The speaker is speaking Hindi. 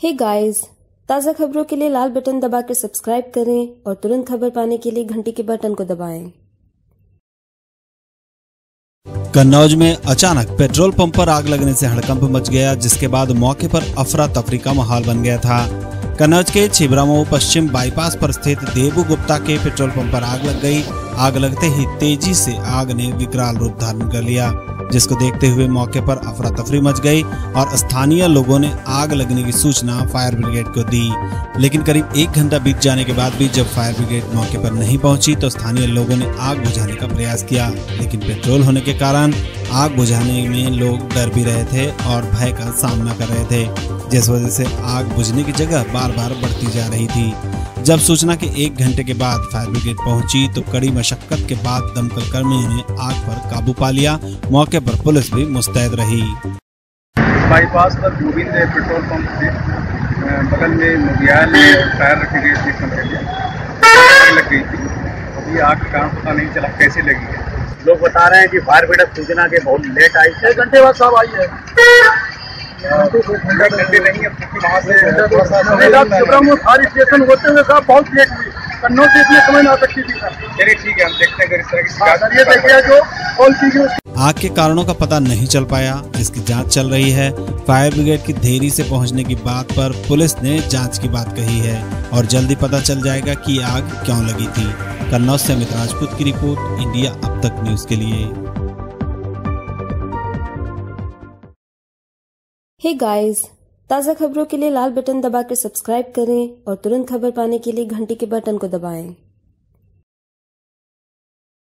हे गाइस ताज़ा खबरों के लिए लाल बटन दबाकर सब्सक्राइब करें और तुरंत खबर पाने के लिए घंटी के बटन को दबाएँ। कन्नौज में अचानक पेट्रोल पंप पर आग लगने से हड़कंप मच गया, जिसके बाद मौके पर अफरा तफरी का माहौल बन गया था। कन्नौज के छिबरामऊ पश्चिम बाईपास पर स्थित देबू गुप्ता के पेट्रोल पंप पर आग लग गई। आग लगते ही तेज़ी से आग ने विकराल रूप धारण कर लिया। जिसको देखते हुए मौके पर अफरा तफरी मच गई और स्थानीय लोगों ने आग लगने की सूचना फायर ब्रिगेड को दी। लेकिन करीब एक घंटा बीत जाने के बाद भी जब फायर ब्रिगेड मौके पर नहीं पहुँची तो स्थानीय लोगों ने आग बुझाने का प्रयास किया। लेकिन पेट्रोल होने के कारण आग बुझाने में लोग डर भी रहे थे और भय का सामना कर रहे थे, जिस वजह से आग बुझने की जगह बार बार बढ़ती जा रही थी। जब सूचना के एक घंटे के बाद फायर ब्रिगेड पहुँची तो कड़ी मशक्कत के बाद दमकल कर्मियों ने आग पर काबू पा लिया। मौके पर पुलिस भी मुस्तैद रही। बाईपास पर गोविंद पेट्रोल पंप से बगल में गए थे कंपनी आग लग गई थी। अभी आग का कारण पता नहीं चला कैसे लगी है। लोग बता रहे हैं कि फायर ब्रिगेड सूचना के बहुत लेट आई एक घंटे बाद सब आई है। फायर स्टेशन होते हुए साहब बहुत लेट हुई। कन्नौज से इतने समय ना सकती थी चलिए ठीक है हम देखते हैं अगर इस तरह की हाँ, ये देखिए जो कॉल की आग के कारणों का पता नहीं चल पाया इसकी जाँच चल रही है। फायर ब्रिगेड की देरी से पहुँचने की बात पर पुलिस ने जाँच की बात कही है और जल्दी पता चल जाएगा कि आग क्यों लगी थी। कन्नौज से अमित राजपूत की रिपोर्ट इंडिया अब तक न्यूज़ के लिए। हे गाइस ताज़ा खबरों के लिए लाल बटन दबाकर सब्सक्राइब करें और तुरंत खबर पाने के लिए घंटी के बटन को दबाएँ।